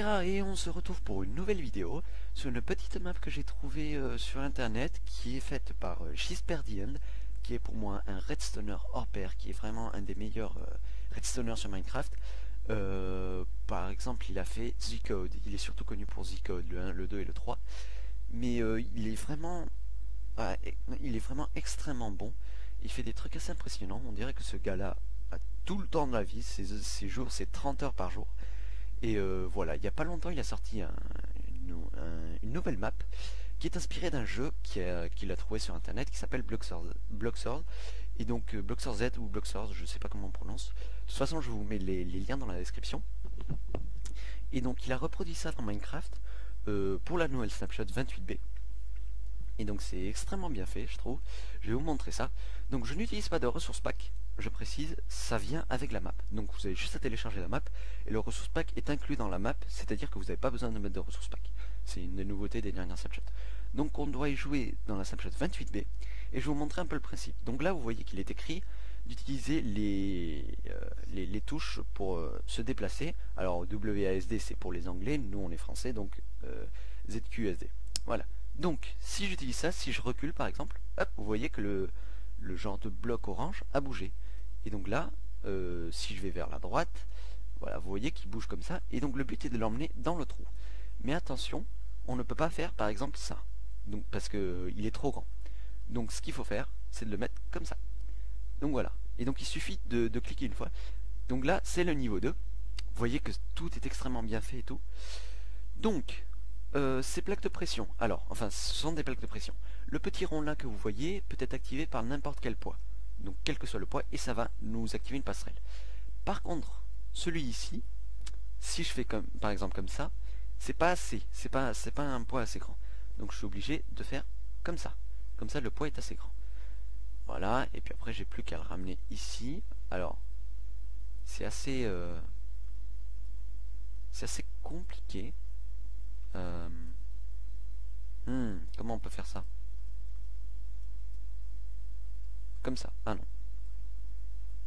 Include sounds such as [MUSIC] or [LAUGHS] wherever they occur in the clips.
et on se retrouve pour une nouvelle vidéo sur une petite map que j'ai trouvée euh, sur internet qui est faite par euh, qui est pour moi un redstoner hors pair qui est vraiment un des meilleurs euh, redstoners sur Minecraft. Euh, par exemple il a fait Z-Code, il est surtout connu pour Z-Code, le 1, le 2 et le 3 mais euh, il est vraiment ouais, il est vraiment extrêmement bon. Il fait des trucs assez impressionnants. On dirait que ce gars là a tout le temps de la vie ses jours c'est 30 heures par jour et euh, voilà, il n'y a pas longtemps, il a sorti un, une, un, une, nouvelle map qui est inspirée d'un jeu qu'il a, trouvé sur internet qui s'appelle Bloxord. Et donc euh, Bloxord Z ou Bloxord, je ne sais pas comment on prononce. De toute façon, je vous mets les, les, liens dans la description. Et donc il a reproduit ça dans Minecraft euh, pour la nouvelle snapshot 28B. Et donc c'est extrêmement bien fait, je trouve. Je vais vous montrer ça. Donc je n'utilise pas de ressources pack je précise, ça vient avec la map. Donc vous avez juste à télécharger la map et le ressource pack est inclus dans la map, c'est-à-dire que vous n'avez pas besoin de mettre de ressource pack. C'est une des nouveautés des dernières snapshots. Donc on doit y jouer dans la snapshot 28B et je vais vous montrer un peu le principe. Donc là vous voyez qu'il est écrit d'utiliser les, euh, les, touches pour euh, se déplacer. Alors WASD c'est pour les anglais, nous on est français donc euh, ZQSD. Voilà. Donc si j'utilise ça, si je recule par exemple, vous voyez que le genre de bloc orange a bougé. Et donc là, euh, si je vais vers la droite, voilà, vous voyez qu'il bouge comme ça. Et donc le but est de l'emmener dans le trou. Mais attention, on ne peut pas faire par exemple ça. Donc parce que euh, est trop grand. Donc ce qu'il faut faire, c'est de le mettre comme ça. Donc voilà. Et donc il suffit de, de cliquer une fois. Donc là, c'est le niveau 2. Vous voyez que tout est extrêmement bien fait et tout. Donc, euh, ces plaques de pression. Alors, enfin, ce sont des plaques de pression. Le petit rond là que vous voyez peut être activé par n'importe quel poids donc quel que soit le poids, et ça va nous activer une passerelle. Par contre, celui ici, si je fais comme par exemple comme ça, c'est pas assez, c'est pas pas un poids assez grand. Donc je suis obligé de faire comme ça. Comme ça le poids est assez grand. Voilà, et puis après j'ai plus qu'à le ramener ici. Alors, c'est assez euh, c'est assez compliqué. Euh, hmm, comment on peut faire ça? Comme ça. Ah non.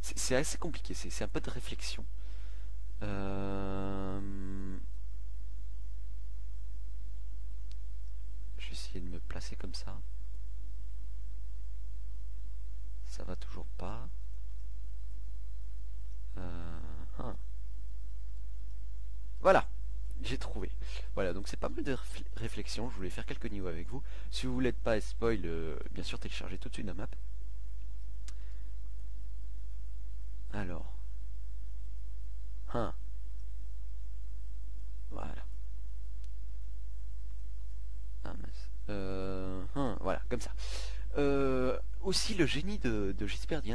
C'est assez compliqué, c'est un peu de réflexion. Euh... Je vais essayer de me placer comme ça. Ça va toujours pas. Euh... Hein. Voilà, j'ai trouvé. Voilà, donc c'est pas mal de réflexion. Je voulais faire quelques niveaux avec vous. Si vous voulez pas spoil, euh, bien sûr téléchargez tout de suite la map. Alors. Hein. Voilà. Ah, euh, hein, voilà, comme ça. Euh, aussi le génie de, de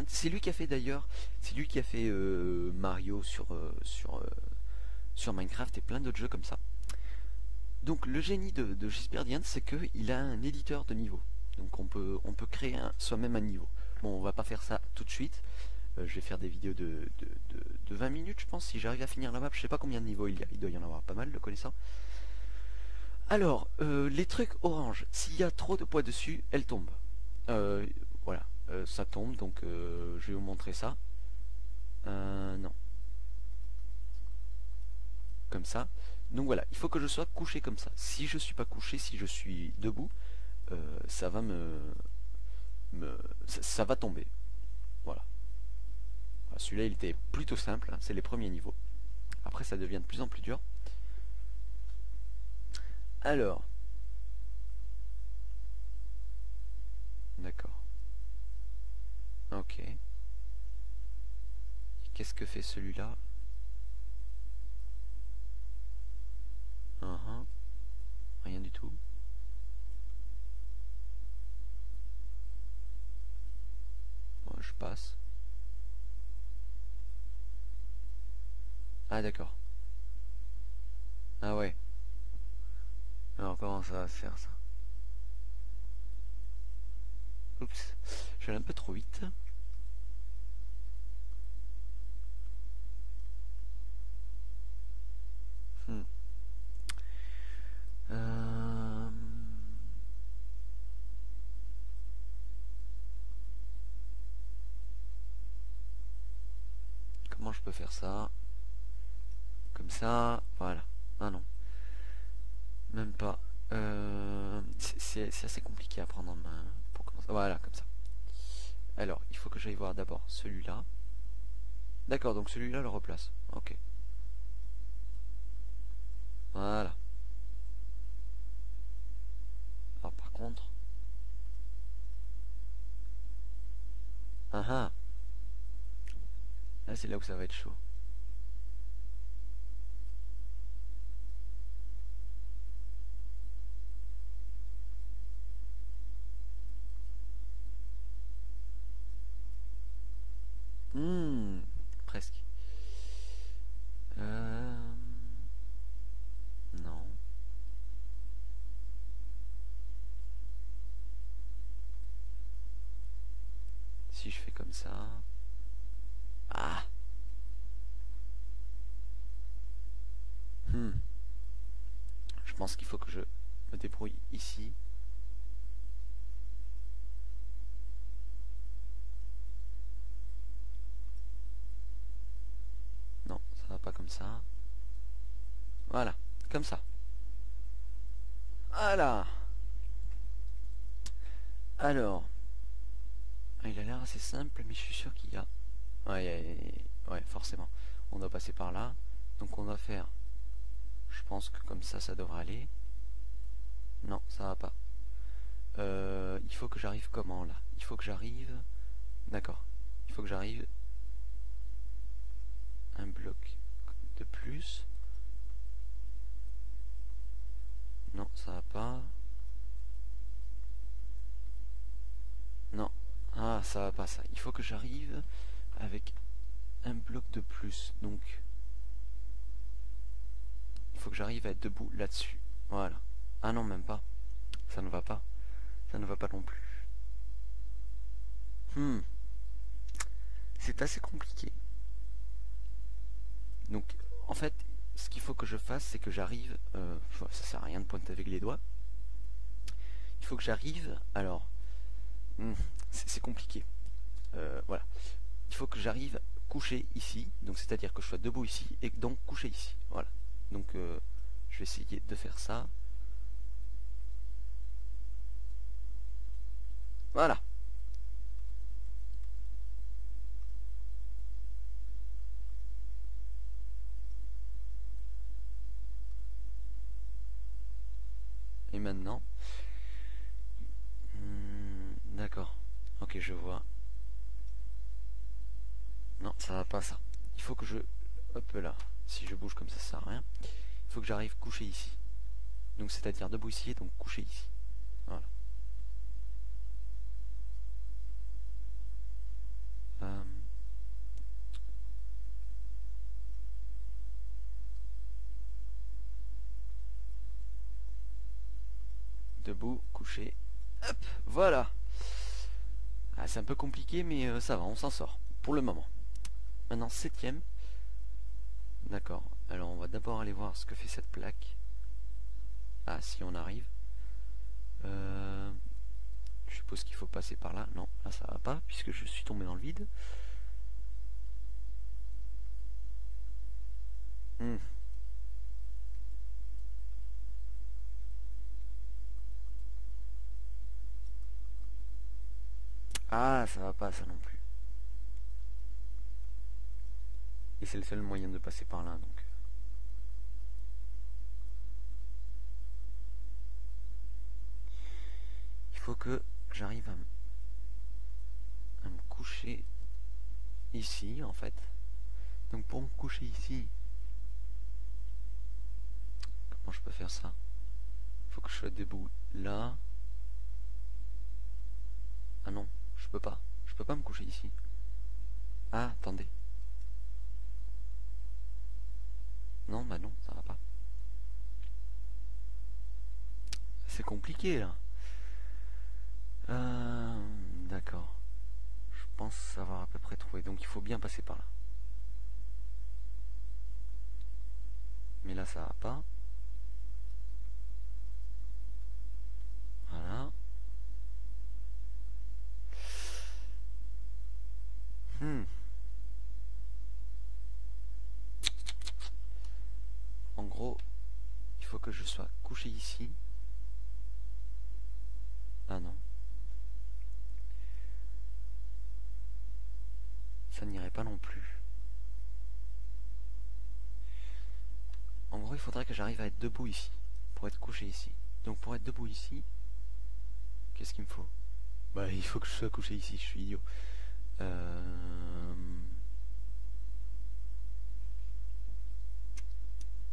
c'est lui qui a fait d'ailleurs, c'est lui qui a fait euh, Mario sur, sur, sur Minecraft et plein d'autres jeux comme ça. Donc le génie de, de c'est qu'il a un éditeur de niveau. Donc on peut, on peut créer soi-même un niveau. Bon, on va pas faire ça tout de suite. Euh, je vais faire des vidéos de, de, de, de 20 minutes, je pense, si j'arrive à finir la map. Je sais pas combien de niveaux il y a. Il doit y en avoir pas mal, le connaissant. Alors, euh, les trucs orange, s'il y a trop de poids dessus, elles tombent. Euh, voilà, euh, ça tombe, donc je vais vous montrer ça. Non. Comme ça. Donc voilà, il faut que je sois couché comme ça. Si je suis pas couché, si je suis debout, ça va me... me ça va tomber. Voilà. Celui-là, il était plutôt simple, hein, c'est les premiers niveaux. Après, ça devient de plus en plus dur. Alors. D'accord. Ok. Qu'est-ce que fait celui-là uh -huh. Rien du tout. Bon, je passe. Ah d'accord. Ah ouais. Alors comment ça va se faire ça? Oups, je vais un peu trop vite. Hmm. Euh... Comment je peux faire ça? Comme ça, voilà. Ah non. Même pas. Euh, c'est assez compliqué à prendre en main. Pour commencer. Voilà, comme ça. Alors, il faut que j'aille voir d'abord celui-là. D'accord, donc celui-là le replace. Ok. Voilà. Alors par contre... Ah ah Là c'est là où ça va être chaud. Hmm, presque. Euh... Non. Si je fais comme Ah Hmm. Je pense qu'il faut que je me débrouille ici. Non, ça va pas comme ça. Voilà, comme ça. Voilà. Alors. Il a l'air assez simple, mais je suis sûr qu'il y a... Ouais, ouais, forcément. On doit passer par là. Donc on va faire... Je pense que comme ça, ça devrait aller. Non, ça va pas. Euh, il faut que j'arrive comment, là? Il faut que j'arrive... D'accord. Il faut que j'arrive... Un bloc de plus. Non, ça va pas. Non. Ah, ça va pas ça. Il faut que j'arrive avec un bloc de plus. Donc, il faut que j'arrive à être debout là-dessus. Voilà. Ah non, même pas. Ça ne va pas. Ça ne va pas non plus. Hmm. C'est assez compliqué. Donc, en fait, ce qu'il faut que je fasse, c'est que j'arrive... Euh, ça sert à rien de pointer avec les doigts. Il faut que j'arrive... Alors... Hmm, c'est compliqué. Euh, voilà. Il faut que j'arrive couché ici. Donc, c'est-à-dire que je sois debout ici et donc couché ici. Voilà. Donc, euh, je vais essayer de faire ça. Voilà. Et maintenant hmm, D'accord. Ok, je vois. Non, ça va pas ça. Il faut que je... Hop là. Si je bouge comme ça, ça sert à rien. Il faut que j'arrive couché ici. Donc c'est-à-dire debout ici et donc couché ici. Voilà. Euh, Debout, couché. Hop, voilà. Ah, c'est un peu compliqué, mais euh, ça va, on s'en sort. Pour le moment. Maintenant, septième. D'accord. Alors, on va d'abord aller voir ce que fait cette plaque. Ah, si on arrive. Euh, je suppose qu'il faut passer par là. Non, là ça va pas, puisque je suis tombé dans le vide. Hmm. Ah, ça va pas ça non plus. Et c'est le seul moyen de passer par là donc. Il faut que j'arrive à, à, me coucher ici en fait. Donc pour me coucher ici, comment je peux faire ça? Faut que je sois debout là. Ah non. Je peux pas. Je peux pas me coucher ici. Ah, attendez. Non, bah non, ça va pas. C'est compliqué là. Euh, D'accord. Je pense savoir à peu près trouvé. Donc il faut bien passer par là. Mais là ça va pas. Voilà. Hmm. En gros, ici. Ah non. Ça n'irait pas non plus. En gros, il faudrait que j'arrive à être debout ici. Pour être couché ici. Donc pour être debout ici, qu'est-ce qu'il me faut? Bah il faut que je sois couché ici, je suis idiot. Euh...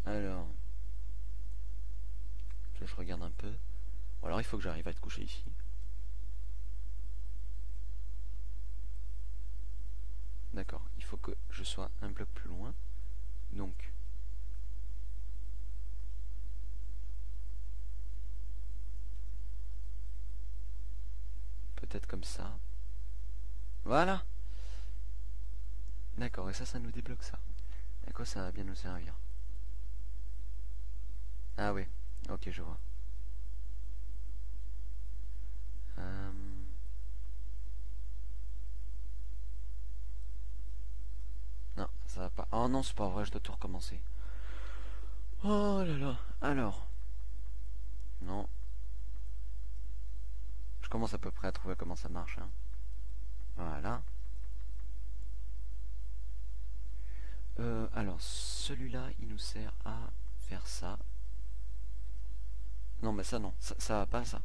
Alors... Je regarde un peu. alors il faut que j'arrive à être couché ici. D'accord, il faut que je sois un bloc plus loin. Donc... Peut-être comme ça. Voilà D'accord, et ça, ça nous débloque ça. À quoi ça va bien nous servir? Ah oui, ok, je vois. Euh, non, ça va pas. Oh non, c'est pas vrai, je dois tout recommencer. Oh là là. Alors. Non. Je commence à peu près à trouver comment ça marche. Hein. Voilà. Euh, alors, celui-là, il nous sert à faire ça. Non, mais ça, non. Ça, va pas, ça.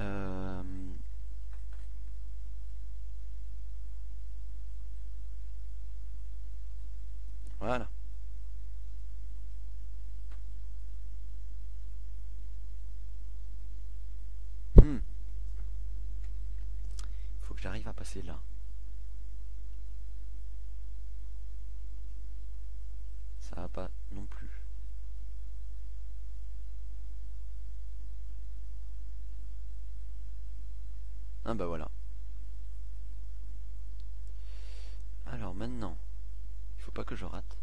Euh... Voilà. Hmm. Faut que j'arrive à passer là. Ça va pas non plus. Ah bah voilà. Alors maintenant, il faut pas que je rate.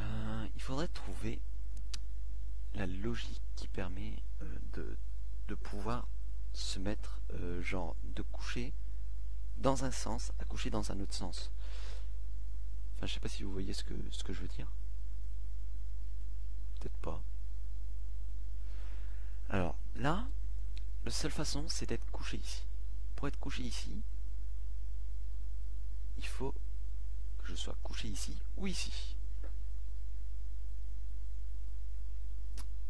Euh, il faudrait trouver la logique qui permet euh, de, pouvoir se mettre euh, genre de coucher dans un sens à coucher dans un autre sens. Enfin je sais pas si vous voyez ce que, ce que je veux dire. Peut-être pas. Alors, là, la seule façon, c'est d'être couché ici. Pour être couché ici, il faut que je sois couché ici ou ici.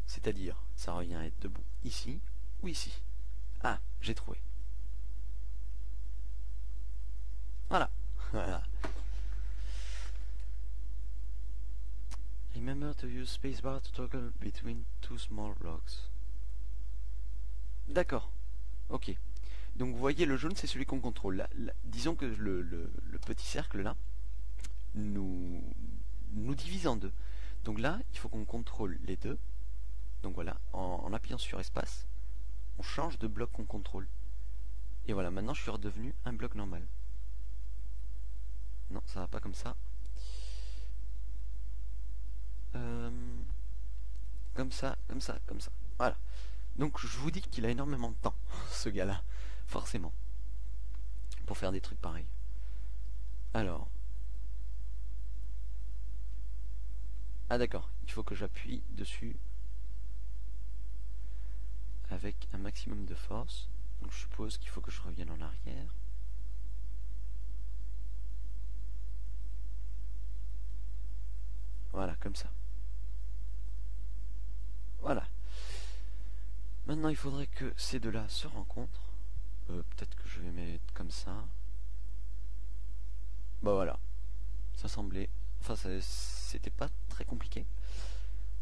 C'est-à-dire, ça revient à être debout ici ou ici. Ah, j'ai trouvé. Voilà. [LAUGHS] voilà. Remember to use spacebar to toggle between two small blocks. D'accord. Ok. Donc vous voyez, le jaune, c'est celui qu'on contrôle. disons que le, petit cercle là nous, nous divise en deux. Donc là, il faut qu'on contrôle les deux. Donc voilà, en, en, appuyant sur espace, on change de bloc qu'on contrôle. Et voilà, maintenant je suis redevenu un bloc normal. Non, ça va pas comme ça. Euh, comme ça, comme ça, comme ça. Voilà. Donc je vous dis qu'il a énormément de temps, [LAUGHS] ce gars-là, forcément, pour faire des trucs pareils. Alors. Ah d'accord, il faut que j'appuie dessus avec un maximum de force. Donc je suppose qu'il faut que je revienne en arrière. Voilà, comme ça. Voilà. Maintenant, il faudrait que ces deux-là se rencontrent. Euh, peut-être que je vais mettre comme ça. Bah voilà. Ça semblait... Enfin, c'était pas très compliqué.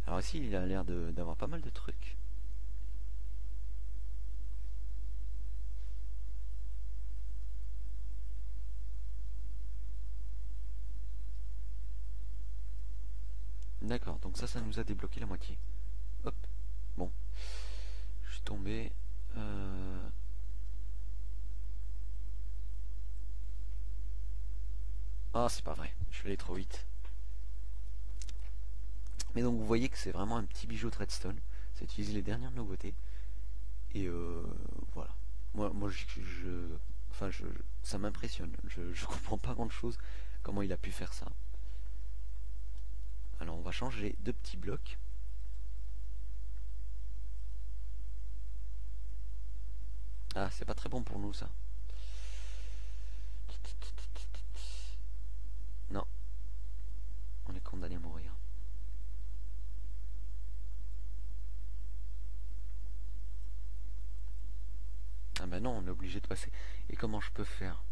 Alors ici, il a l'air d'avoir pas mal de trucs. D'accord, donc ça, ça nous a débloqué la moitié. Hop, bon. Je suis tombé. Euh, ah, c'est pas vrai, je vais aller trop vite. Mais donc vous voyez que c'est vraiment un petit bijou de redstone. C'est utiliser les dernières nouveautés. Et euh, voilà. Moi, moi je, Enfin, je, ça m'impressionne. Je, je comprends pas grand chose comment il a pu faire ça. Alors on va changer de petits blocs. Ah, c'est pas très bon pour nous ça. Non. On est condamné à mourir. Ah bah non, on est obligé de passer. Et comment je peux faire?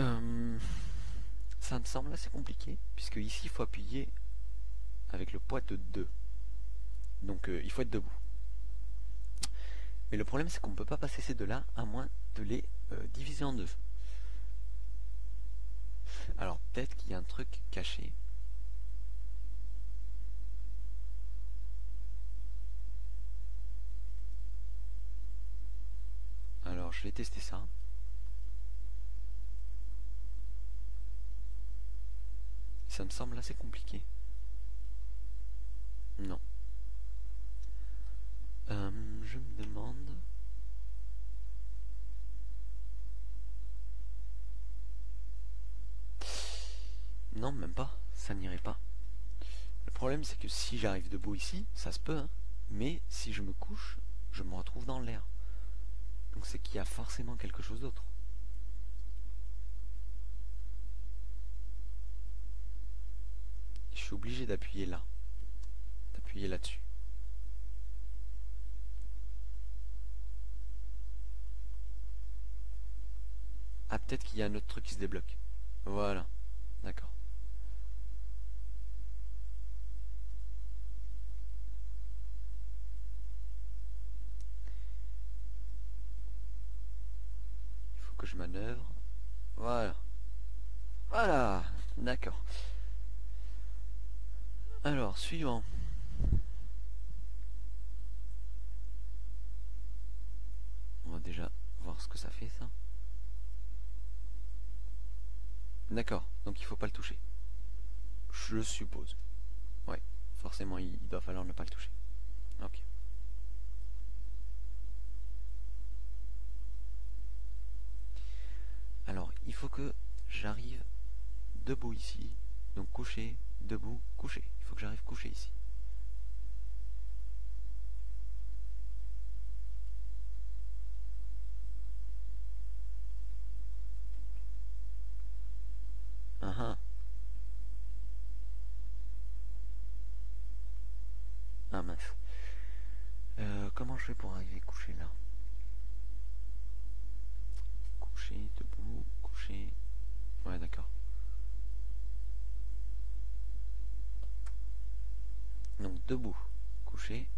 Euh, Ça me semble assez compliqué, puisque ici il faut appuyer avec le poids de 2. Donc euh, il faut être debout. Mais le problème c'est qu'on ne peut pas passer ces deux-là à moins de les euh, diviser en deux. Alors peut-être qu'il y a un truc caché. Alors je vais tester ça. Ça me semble assez compliqué. Non. Euh, je me demande... Non, même pas. Ça n'irait pas. Le problème, c'est que si j'arrive debout ici, ça se peut, hein. mais si je me couche, je me retrouve dans l'air. Donc c'est qu'il y a forcément quelque chose d'autre. Je suis obligé d'appuyer là. D'appuyer là-dessus. Ah, peut-être qu'il y a un autre truc qui se débloque. Voilà. D'accord. Il faut que je manœuvre. Voilà. Voilà. D'accord. Alors, suivant. On va déjà voir ce que ça fait ça. D'accord, donc il faut pas le toucher. Je suppose. Ouais, forcément il doit falloir ne pas le toucher. Ok. Alors, il faut que j'arrive debout ici. Donc coucher, debout, coucher. Il faut que j'arrive couché ici. Uh -huh. Ah mince. Pour arriver couché là Couché, debout, couché. Ouais d'accord. Donc debout, couché,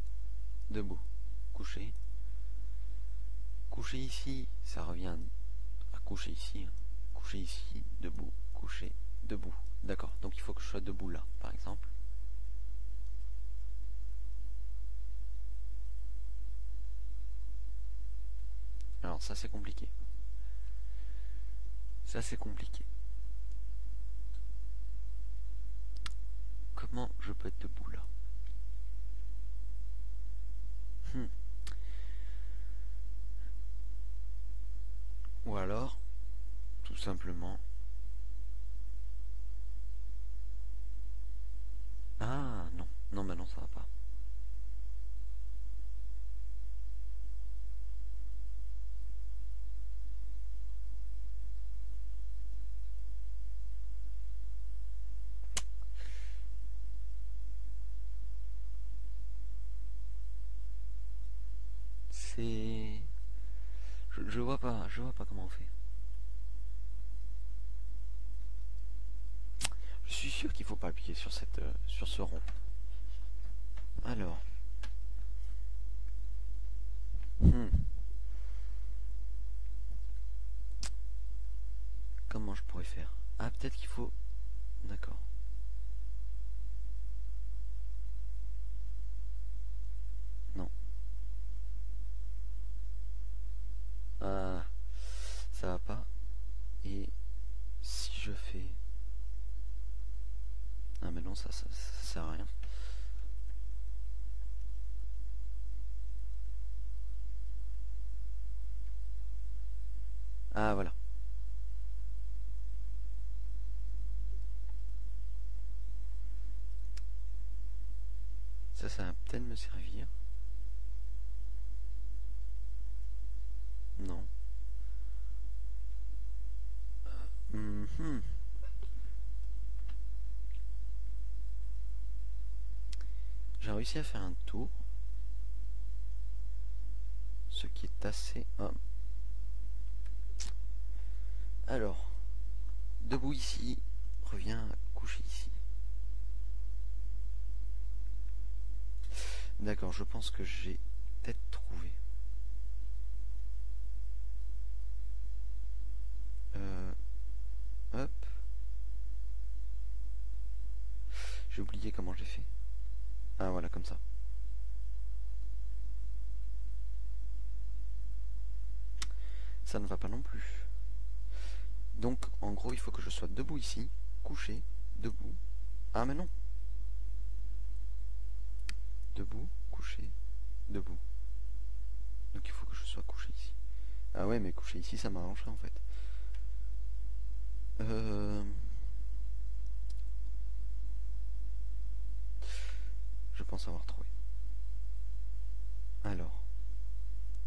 debout, couché. Couché ici, ça revient à coucher ici. Hein. Coucher ici, debout, couché, debout. D'accord, donc il faut que je sois debout là, par exemple. Ça c'est compliqué. Ça c'est compliqué. Comment je peux être debout là? Hmm. Ou alors, tout simplement, Ah non, non, bah non, ça va pas. Je vois pas, je vois pas comment on fait. Je suis sûr qu'il faut pas appuyer sur cette euh, sur ce rond. Alors. Hmm. Comment je pourrais faire? Ah peut-être qu'il faut. D'accord. Non. Ah ça va pas. Et si je fais ah mais non, ça, ça, sert à rien. Ah voilà. Ça, ça va peut-être me servir. Non. Euh, mhm. J'ai à faire un tour. Ce qui est assez... Alors, debout ici, reviens coucher ici. D'accord, je pense que j'ai peut-être trouvé. Euh, hop. J'ai oublié comment j'ai fait. Ah voilà, ça. Ça ne va pas non plus. Donc, en gros, il faut que je sois debout ici, couché, debout. Ah, mais non. Debout, couché, debout. Donc, il faut que je sois couché ici. Ah ouais, mais couché ici, ça m'arrangerait en fait. Euh... Je pense avoir trouvé. Alors,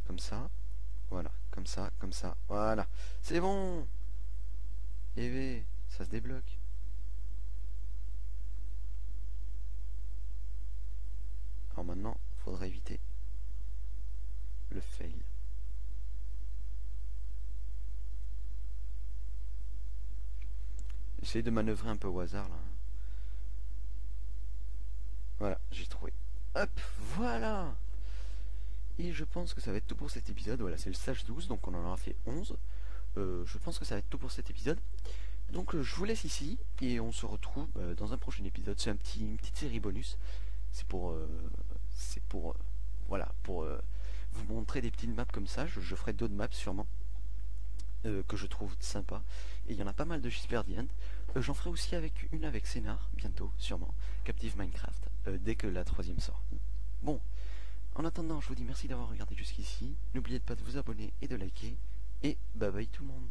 comme ça, voilà, comme ça, comme ça, voilà. C'est bon eh ça se débloque. Alors maintenant, faudra éviter le fail. J'essaye de manœuvrer un peu au hasard là. Voilà, j'ai trouvé. Hop, voilà Et je pense que ça va être tout pour cet épisode. Voilà, c'est le stage 12, donc on en aura fait 11. Euh, je pense que ça va être tout pour cet épisode. Donc euh, je vous laisse ici et on se retrouve bah, dans un prochain épisode. C'est une petite série bonus. C'est pour, euh, c'est pour, voilà, pour vous montrer des petites maps comme ça. Je, ferai d'autres maps sûrement que je trouve sympa. Et il y en a pas mal de Gisbert J'en ferai aussi avec une avec Scénar bientôt, sûrement. Captive Minecraft, dès que la troisième sort. Bon, en attendant, je vous dis merci d'avoir regardé jusqu'ici. N'oubliez pas de vous abonner et de liker. Et bye bye tout le monde.